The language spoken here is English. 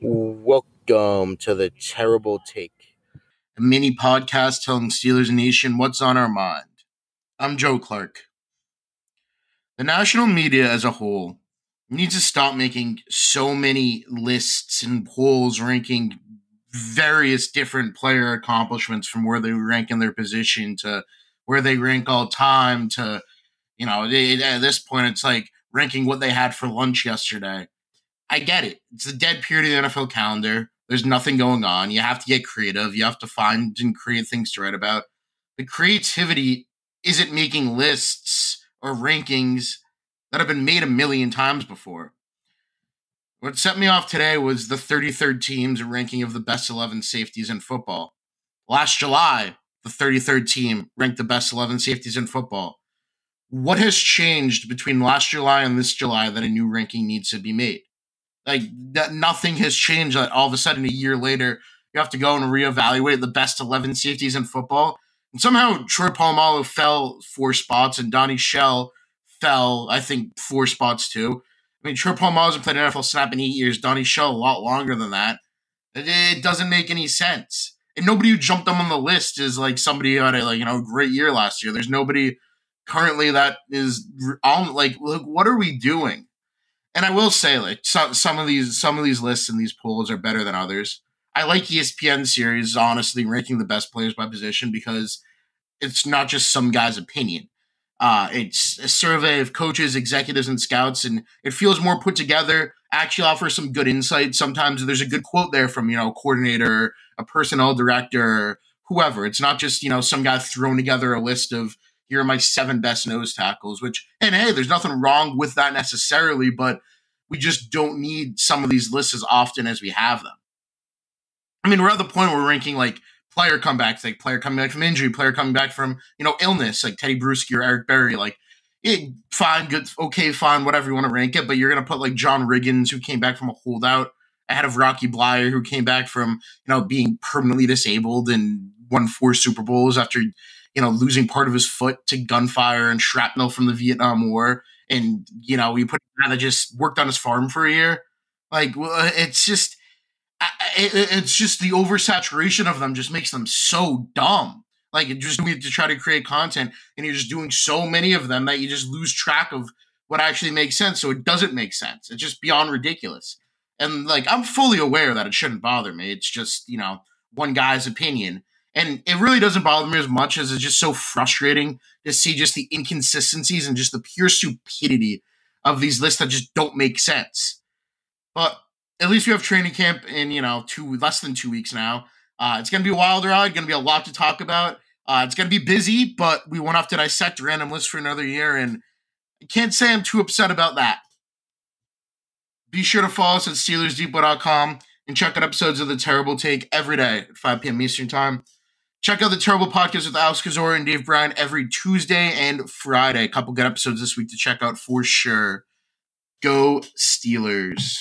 Welcome to the Terrible Take, a mini podcast telling Steelers Nation what's on our mind. I'm Joe Clark. The national media as a whole needs to stop making so many lists and polls ranking various different player accomplishments from where they rank in their position to where they rank all time to, you know, at this point, it's like ranking what they had for lunch yesterday I get it. It's a dead period of the NFL calendar. There's nothing going on. You have to get creative. You have to find and create things to write about. The creativity isn't making lists or rankings that have been made a million times before. What set me off today was the 33rd team's ranking of the best 11 safeties in football. Last July, the 33rd team ranked the best 11 safeties in football. What has changed between last July and this July that a new ranking needs to be made? Like that, nothing has changed. Like all of a sudden, a year later, you have to go and reevaluate the best eleven safeties in football. And somehow Troy Polamalu fell four spots, and Donnie Shell fell, I think, four spots too. I mean, Troy Polamalu hasn't played NFL snap in eight years. Donnie Shell a lot longer than that. It, it doesn't make any sense. And nobody who jumped them on the list is like somebody who had a like you know great year last year. There's nobody currently that is on like look what are we doing? And I will say, like some some of these some of these lists and these polls are better than others. I like ESPN series, honestly, ranking the best players by position because it's not just some guy's opinion. Uh, it's a survey of coaches, executives, and scouts, and it feels more put together. Actually, offers some good insight. Sometimes there's a good quote there from you know a coordinator, a personnel director, whoever. It's not just you know some guy throwing together a list of here are my seven best nose tackles, which, and hey, there's nothing wrong with that necessarily, but we just don't need some of these lists as often as we have them. I mean, we're at the point where we're ranking like player comebacks, like player coming back from injury, player coming back from, you know, illness, like Teddy Bruschi or Eric Berry. Like, it, fine, good, okay, fine, whatever you want to rank it, but you're going to put like John Riggins, who came back from a holdout, ahead of Rocky Bleier, who came back from, you know, being permanently disabled and won four Super Bowls after you know, losing part of his foot to gunfire and shrapnel from the Vietnam War. And, you know, we put a guy that just worked on his farm for a year. Like, it's just, it's just the oversaturation of them just makes them so dumb. Like, it just to try to create content, and you're just doing so many of them that you just lose track of what actually makes sense. So it doesn't make sense. It's just beyond ridiculous. And like, I'm fully aware that it shouldn't bother me. It's just, you know, one guy's opinion. And it really doesn't bother me as much as it's just so frustrating to see just the inconsistencies and just the pure stupidity of these lists that just don't make sense. But at least we have training camp in, you know, two less than two weeks now. Uh, it's going to be a wild ride, going to be a lot to talk about. Uh, it's going to be busy, but we won't have to dissect random lists for another year. And I can't say I'm too upset about that. Be sure to follow us at SteelersDepot.com and check out episodes of The Terrible Take every day at 5 p.m. Eastern Time. Check out the Terrible Podcast with Alex Kozora and Dave Bryan every Tuesday and Friday. A couple good episodes this week to check out for sure. Go Steelers.